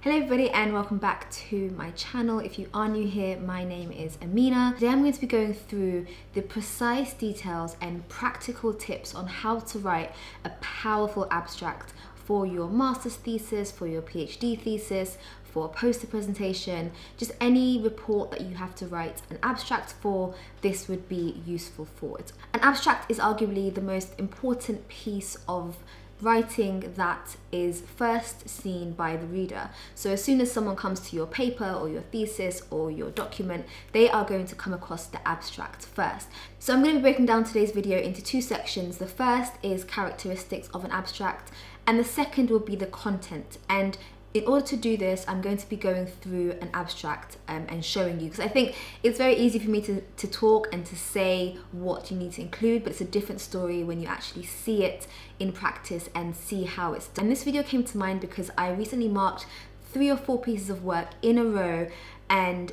Hello everybody and welcome back to my channel. If you are new here, my name is Amina. Today I'm going to be going through the precise details and practical tips on how to write a powerful abstract for your master's thesis, for your PhD thesis, for a poster presentation, just any report that you have to write an abstract for, this would be useful for it. An abstract is arguably the most important piece of writing that is first seen by the reader. So as soon as someone comes to your paper or your thesis or your document, they are going to come across the abstract first. So I'm going to be breaking down today's video into two sections. The first is characteristics of an abstract and the second will be the content. And in order to do this, I'm going to be going through an abstract um, and showing you because I think it's very easy for me to, to talk and to say what you need to include, but it's a different story when you actually see it in practice and see how it's done. And this video came to mind because I recently marked three or four pieces of work in a row and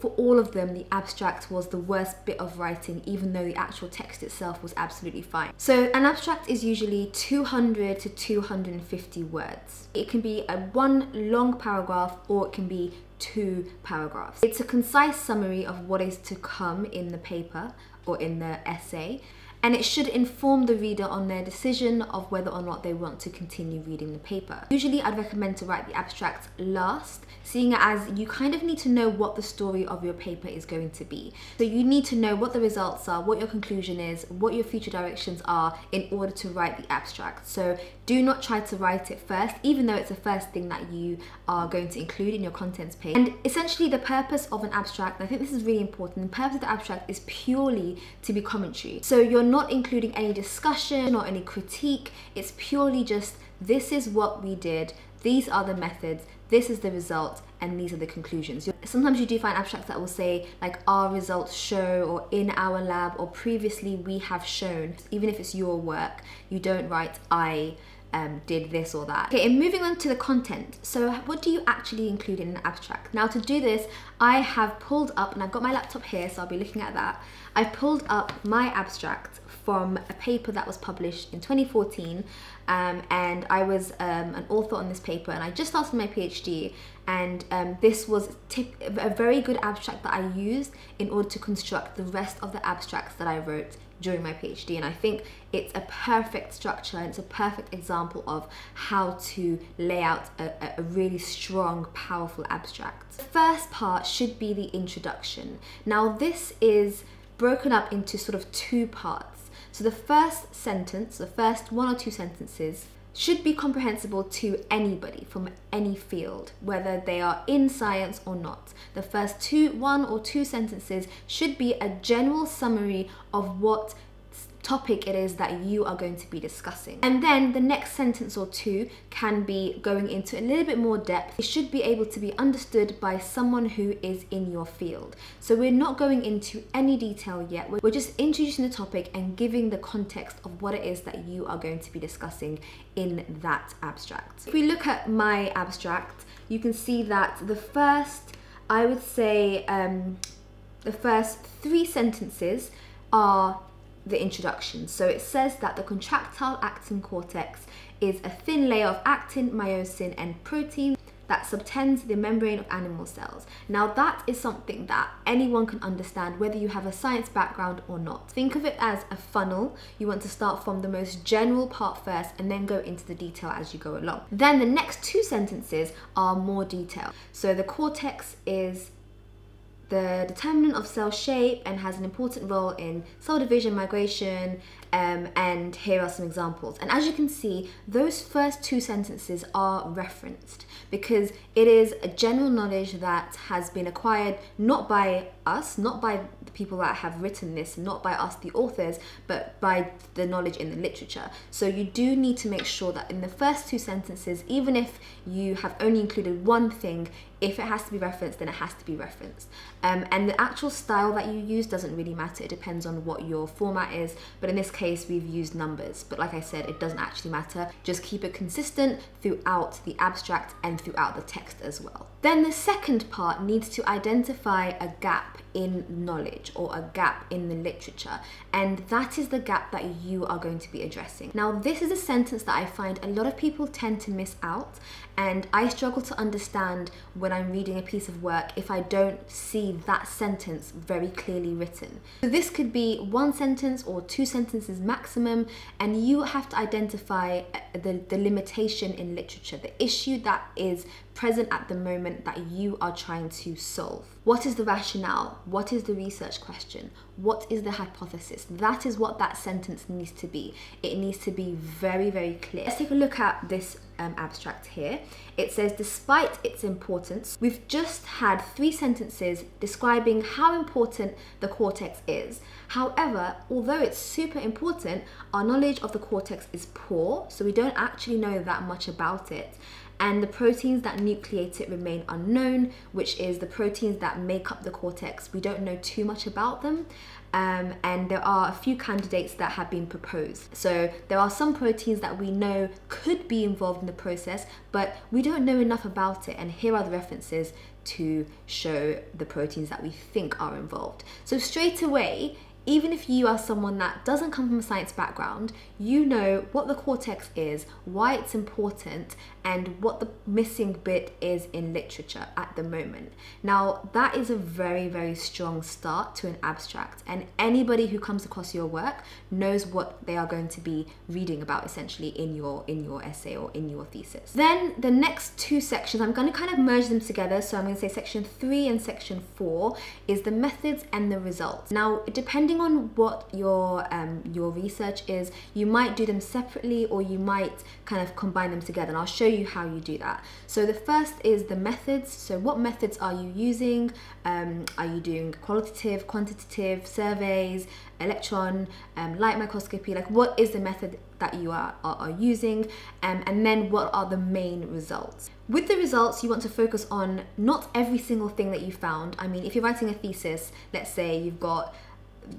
for all of them, the abstract was the worst bit of writing, even though the actual text itself was absolutely fine. So an abstract is usually 200 to 250 words. It can be a one long paragraph or it can be two paragraphs. It's a concise summary of what is to come in the paper or in the essay and it should inform the reader on their decision of whether or not they want to continue reading the paper. Usually I'd recommend to write the abstract last, seeing as you kind of need to know what the story of your paper is going to be. So you need to know what the results are, what your conclusion is, what your future directions are in order to write the abstract. So do not try to write it first, even though it's the first thing that you are going to include in your contents page. And essentially the purpose of an abstract, I think this is really important, the purpose of the abstract is purely to be commentary. So you're not including any discussion or any critique. It's purely just this is what we did, these are the methods, this is the result, and these are the conclusions. Sometimes you do find abstracts that will say like our results show or in our lab or previously we have shown. Even if it's your work, you don't write I um, did this or that. Okay, and moving on to the content. So what do you actually include in an abstract? Now to do this, I have pulled up, and I've got my laptop here, so I'll be looking at that. I've pulled up my abstract from a paper that was published in 2014 um, and I was um, an author on this paper and I just started my PhD and um, this was a very good abstract that I used in order to construct the rest of the abstracts that I wrote during my PhD and I think it's a perfect structure and it's a perfect example of how to lay out a, a really strong powerful abstract. The first part should be the introduction. Now this is broken up into sort of two parts. So the first sentence, the first one or two sentences, should be comprehensible to anybody from any field, whether they are in science or not. The first two, one or two sentences should be a general summary of what topic it is that you are going to be discussing. And then the next sentence or two can be going into a little bit more depth. It should be able to be understood by someone who is in your field. So we're not going into any detail yet. We're just introducing the topic and giving the context of what it is that you are going to be discussing in that abstract. If we look at my abstract, you can see that the first, I would say, um, the first three sentences are the introduction. So it says that the contractile actin cortex is a thin layer of actin, myosin, and protein that subtends the membrane of animal cells. Now that is something that anyone can understand whether you have a science background or not. Think of it as a funnel. You want to start from the most general part first and then go into the detail as you go along. Then the next two sentences are more detailed. So the cortex is the determinant of cell shape and has an important role in cell division, migration, um, and here are some examples. And as you can see, those first two sentences are referenced because it is a general knowledge that has been acquired not by us, not by the people that have written this, not by us, the authors, but by the knowledge in the literature. So you do need to make sure that in the first two sentences, even if you have only included one thing, if it has to be referenced, then it has to be referenced. Um, and the actual style that you use doesn't really matter. It depends on what your format is. But in this case, we've used numbers. But like I said, it doesn't actually matter. Just keep it consistent throughout the abstract and throughout the text as well. Then the second part needs to identify a gap in knowledge or a gap in the literature. And that is the gap that you are going to be addressing. Now, this is a sentence that I find a lot of people tend to miss out. And I struggle to understand when I'm reading a piece of work if I don't see that sentence very clearly written. So this could be one sentence or two sentences maximum, and you have to identify uh, the, the limitation in literature, the issue that is present at the moment that you are trying to solve. What is the rationale? What is the research question? What is the hypothesis? That is what that sentence needs to be. It needs to be very, very clear. Let's take a look at this um, abstract here. It says, despite its importance, we've just had three sentences describing how important the cortex is. However, although it's super important, our knowledge of the cortex is poor, so we don't actually know that much about it and the proteins that nucleate it remain unknown, which is the proteins that make up the cortex. We don't know too much about them. Um, and there are a few candidates that have been proposed. So there are some proteins that we know could be involved in the process, but we don't know enough about it. And here are the references to show the proteins that we think are involved. So straight away, even if you are someone that doesn't come from a science background, you know what the cortex is, why it's important, and what the missing bit is in literature at the moment. Now, that is a very, very strong start to an abstract, and anybody who comes across your work knows what they are going to be reading about essentially in your in your essay or in your thesis. Then the next two sections, I'm going to kind of merge them together. So I'm going to say section 3 and section 4 is the methods and the results. Now, depending depending on what your um, your research is, you might do them separately or you might kind of combine them together. And I'll show you how you do that. So the first is the methods. So what methods are you using? Um, are you doing qualitative, quantitative, surveys, electron, um, light microscopy? Like what is the method that you are, are, are using? Um, and then what are the main results? With the results, you want to focus on not every single thing that you found. I mean, if you're writing a thesis, let's say you've got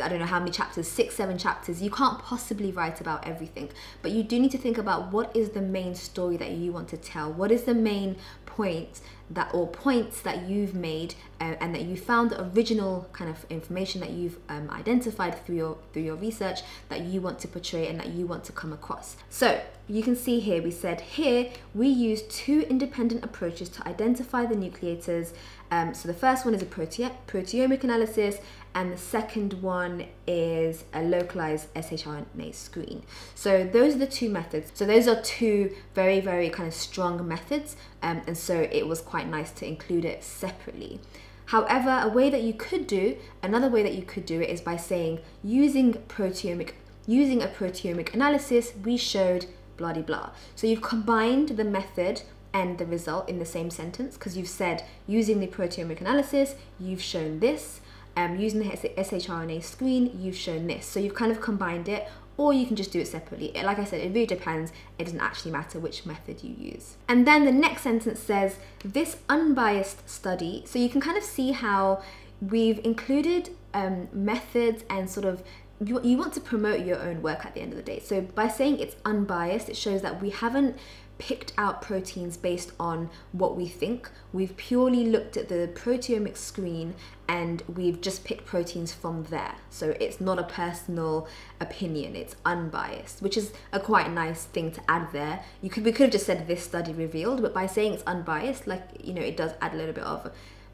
I don't know how many chapters, six, seven chapters. You can't possibly write about everything, but you do need to think about what is the main story that you want to tell. What is the main point that or points that you've made uh, and that you found the original kind of information that you've um, identified through your through your research that you want to portray and that you want to come across. So you can see here we said here we use two independent approaches to identify the nucleators. Um, so the first one is a prote proteomic analysis and the second one is a localized shRNA screen. So those are the two methods. So those are two very, very kind of strong methods, um, and so it was quite nice to include it separately. However, a way that you could do, another way that you could do it is by saying using proteomic, using a proteomic analysis, we showed blah blah blah. So you've combined the method and the result in the same sentence because you've said using the proteomic analysis, you've shown this um, using the shRNA screen, you've shown this. So you've kind of combined it, or you can just do it separately. Like I said, it really depends. It doesn't actually matter which method you use. And then the next sentence says, this unbiased study. So you can kind of see how we've included um, methods and sort of you, you want to promote your own work at the end of the day. So by saying it's unbiased, it shows that we haven't picked out proteins based on what we think. We've purely looked at the proteomic screen and we've just picked proteins from there. So it's not a personal opinion, it's unbiased, which is a quite nice thing to add there. You could we could have just said this study revealed, but by saying it's unbiased, like you know, it does add a little bit of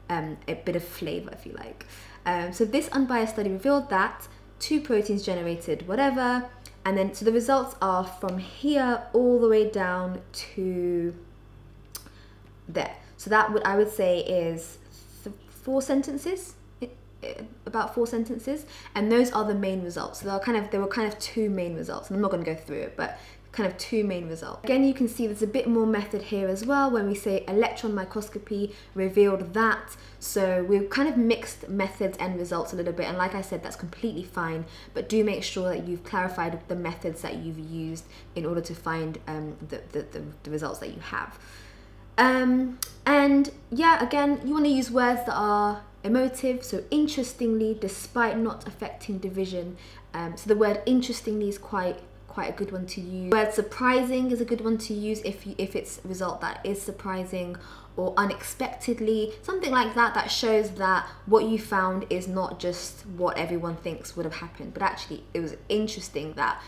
um, a bit of flavor, if you like. Um, so this unbiased study revealed that two proteins generated whatever and then so the results are from here all the way down to there. So that would I would say is four sentences about four sentences. And those are the main results. So there are kind of there were kind of two main results. And I'm not going to go through it but kind of two main results. Again, you can see there's a bit more method here as well when we say electron microscopy revealed that. So we've kind of mixed methods and results a little bit. And like I said, that's completely fine, but do make sure that you've clarified the methods that you've used in order to find um, the, the, the, the results that you have. Um, and yeah, again, you want to use words that are emotive. So interestingly, despite not affecting division. Um, so the word interestingly is quite quite a good one to use. Word surprising is a good one to use if you, if it's result that is surprising or unexpectedly, something like that that shows that what you found is not just what everyone thinks would have happened, but actually it was interesting that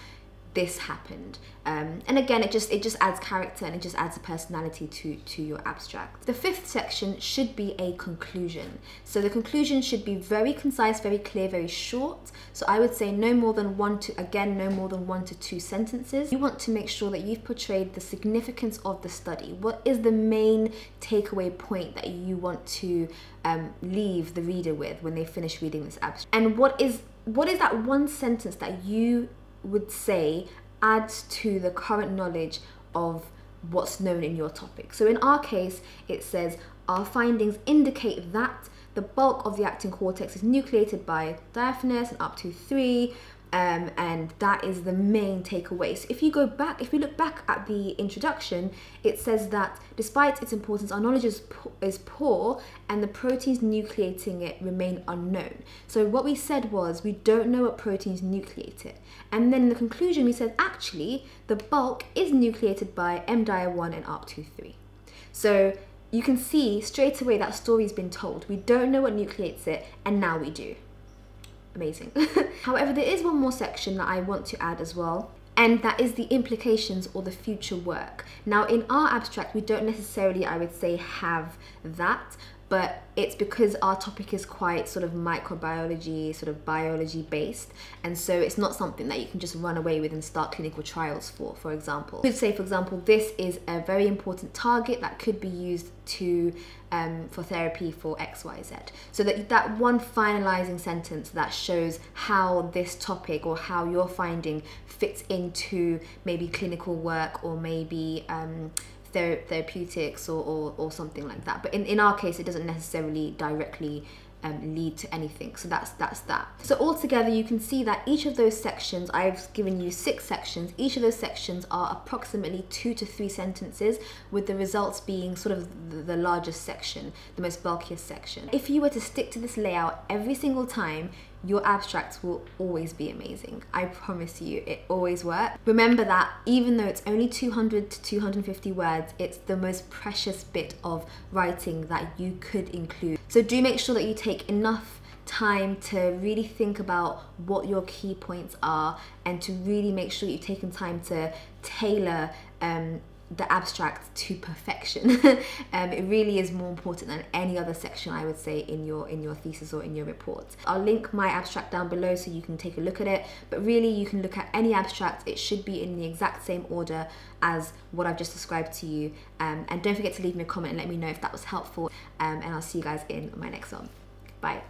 this happened. Um, and again it just it just adds character and it just adds a personality to to your abstract. The fifth section should be a conclusion. So the conclusion should be very concise very clear very short. So i would say no more than one to again no more than one to two sentences. You want to make sure that you've portrayed the significance of the study. What is the main takeaway point that you want to um, leave the reader with when they finish reading this abstract? And what is what is that one sentence that you would say adds to the current knowledge of what's known in your topic. So in our case, it says our findings indicate that the bulk of the actin cortex is nucleated by diaphanous and Arp2/3 um, and that is the main takeaway. So if you go back, if we look back at the introduction, it says that despite its importance, our knowledge is, po- is poor and the proteins nucleating it remain unknown. So what we said was we don't know what proteins nucleate it. And then in the conclusion, we said actually the bulk is nucleated by MDIA1 and ARP23. So you can see straight away that story's been told. We don't know what nucleates it, and now we do amazing. However, there is one more section that I want to add as well and that is the implications or the future work. Now, in our abstract, we don't necessarily, I would say, have that, but it's because our topic is quite sort of microbiology, sort of biology based, and so it's not something that you can just run away with and start clinical trials for, for example. Could say, for example, this is a very important target that could be used to um, for therapy for XYZ. So that that one finalizing sentence that shows how this topic or how your finding fits into maybe clinical work or maybe um, therapeutics or, or, or, something like that. But in, in our case, it doesn't necessarily directly um, lead to anything. So that's that's that. So altogether, you can see that each of those sections, I've given you six sections. Each of those sections are approximately two to three sentences, with the results being sort of the largest section, the most bulkiest section. If you were to stick to this layout every single time, your abstracts will always be amazing. I promise you, it always works. Remember that even though it's only 200 to 250 words, it's the most precious bit of writing that you could include. So do make sure that you take enough time to really think about what your key points are and to really make sure you've taken time to tailor um, the abstract to perfection. um, it really is more important than any other section I would say in your in your thesis or in your report. I'll link my abstract down below so you can take a look at it. But really, you can look at any abstract. It should be in the exact same order as what I've just described to you. Um, and don't forget to leave me a comment and let me know if that was helpful. Um, and I'll see you guys in my next one. Bye.